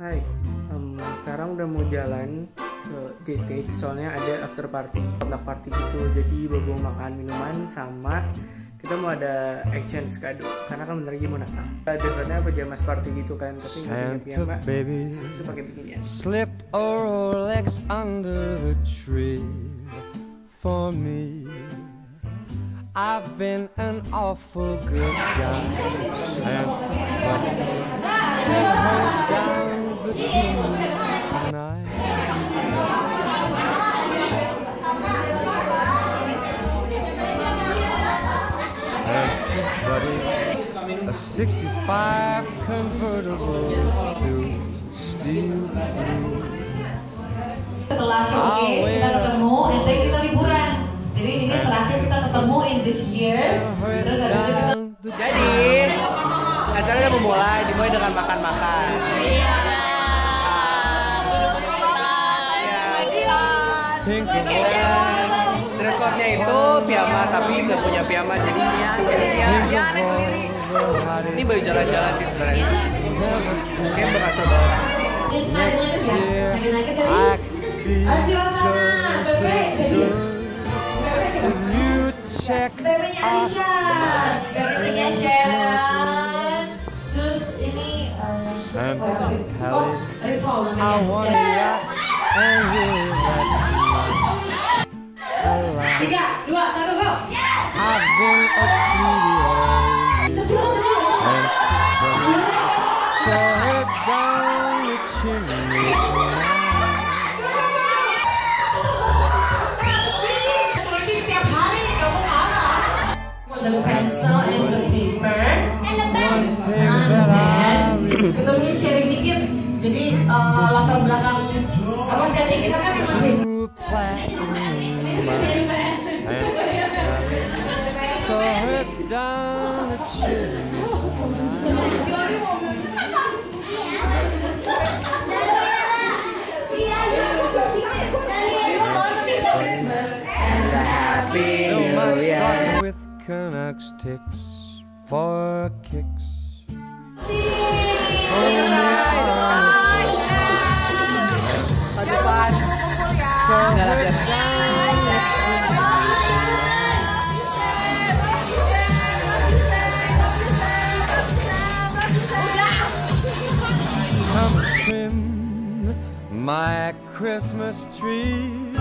Hai, em, sekarang udah mau jalan ke J Stage soalnya ada after party, potluck party gitu. Jadi bawa makan minuman sama kita mau ada action kado karena kan bentar lagi mau Natal. Dessertnya pajamas party gitu kan, tapi nggak punya Santa piyama. baby, Terus pakai beginian. slip a Rolex under the tree for me. I've been an awful good guy, a 65 convertible to steel blue. setelah showcase kita ketemu nanti kita liburan. Jadi ini terakhir kita ketemu in this year. Terus habis itu kita Jadi acara udah memulai, dimulai dengan makan-makan. Dan dress code-nya itu piyama tapi nggak punya piyama jadi jadinya ya I could be Acil sana Bebe just jadi good. Bebe siapa? You check Bebenya off Alicia Bebenya Sharon terus ini eh, oh, namanya life. tiga dua satu go I've been a sweetie The pencil and the paper and the pen. And the pen. Kita mungkin sharing dikit. Jadi eh, latar belakang apa setting kita kan memang so head down the chimney head jalan. down the chimney Come trim my Christmas tree